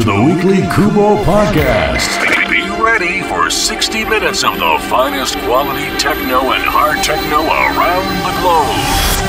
To the weekly Cubbo podcast. Be ready for 60 minutes of the finest quality techno and hard techno around the globe.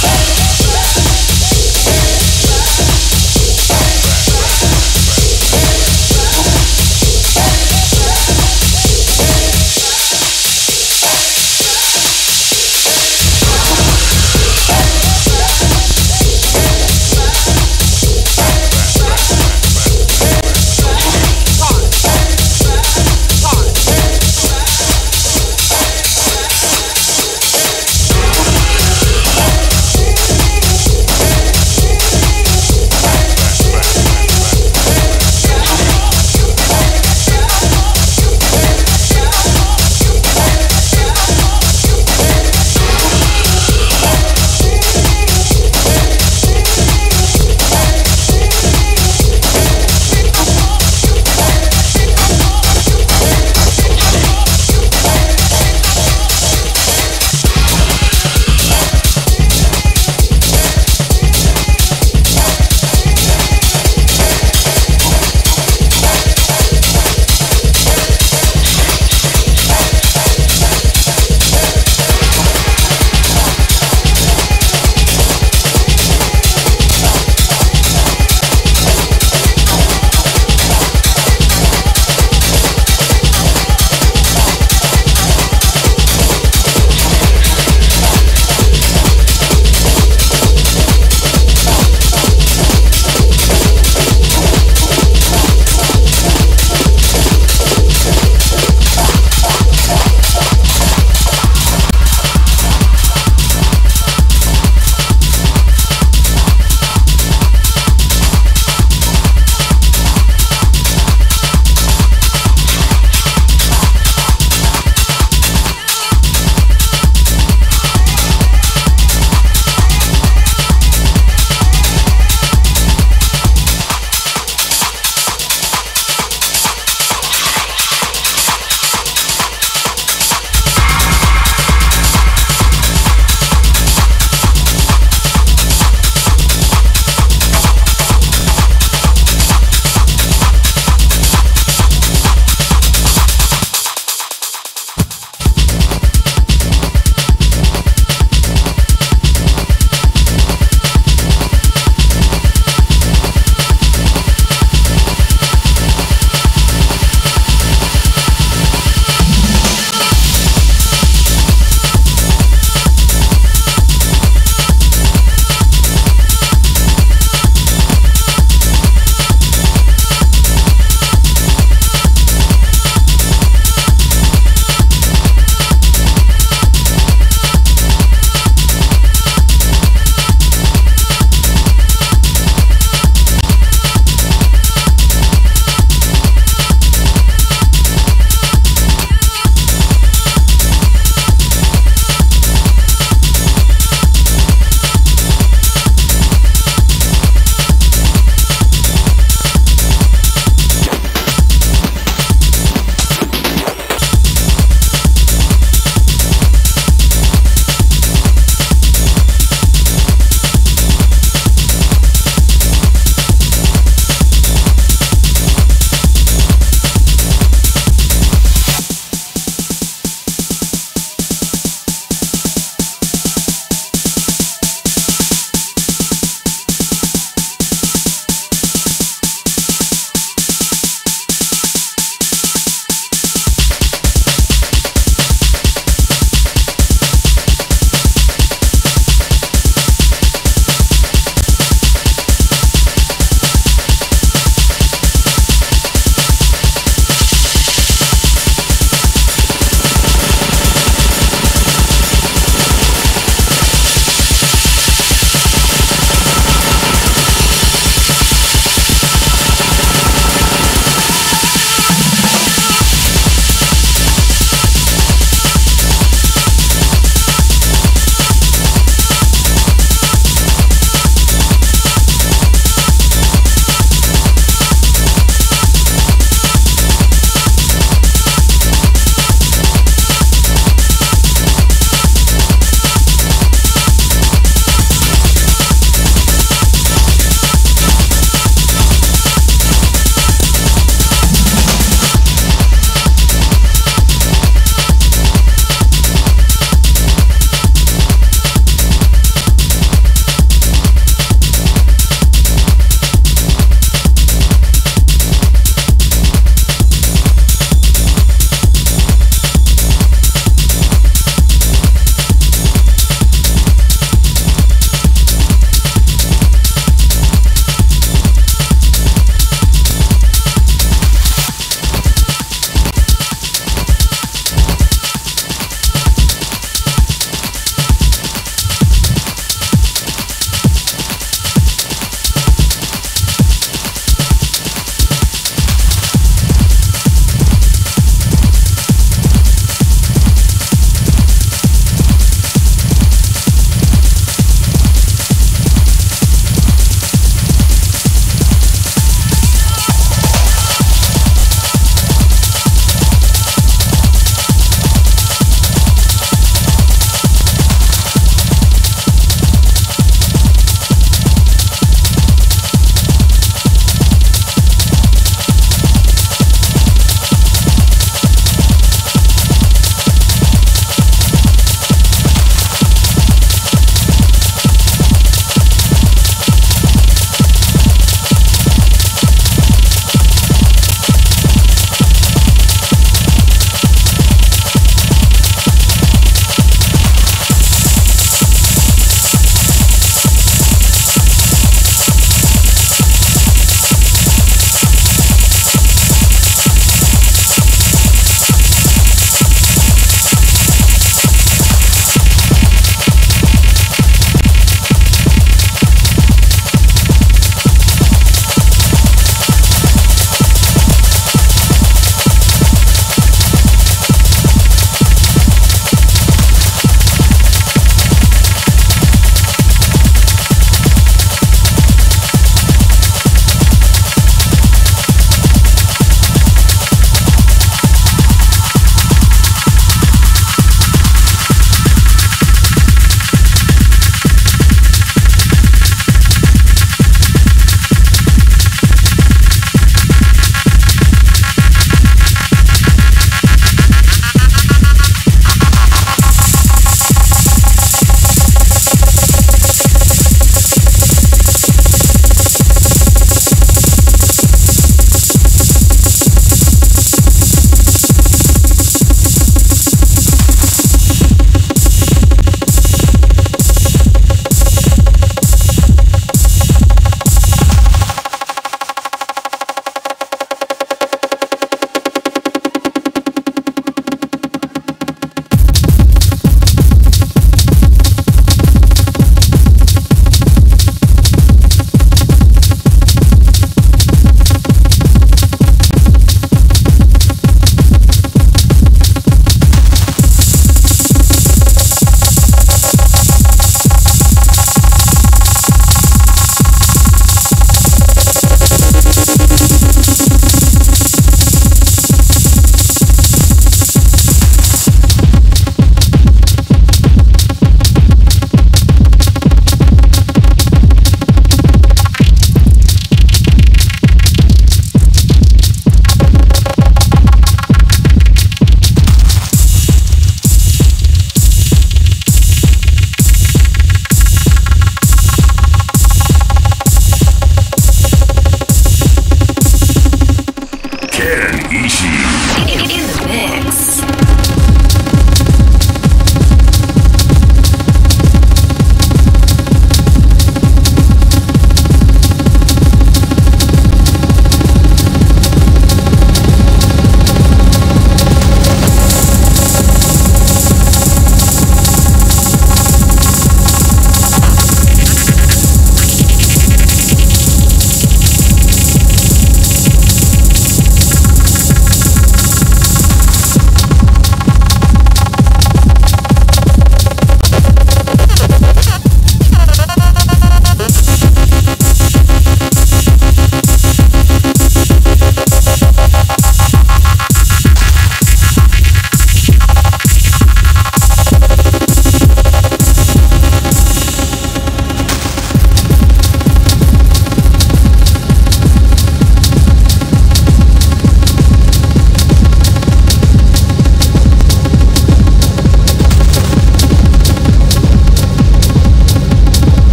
Hey!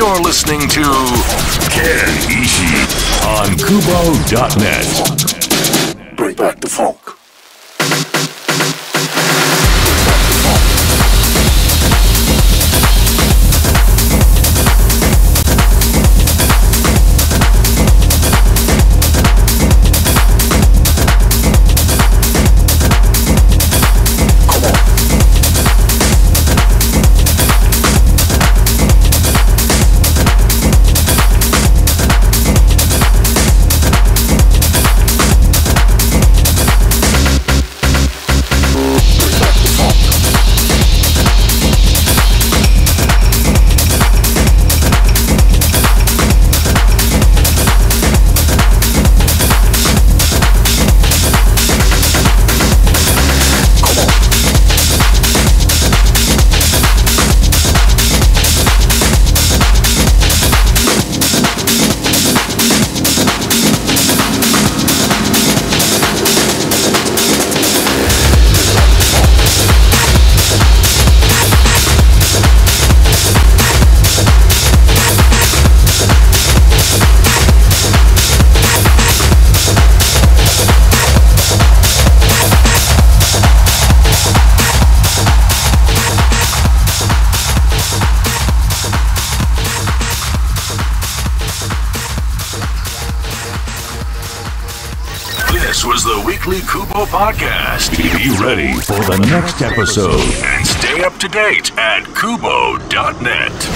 You're listening to Ken Ishii on Cubbo.net. Bring back the funk. Episode. And stay up to date at Cubbo.net.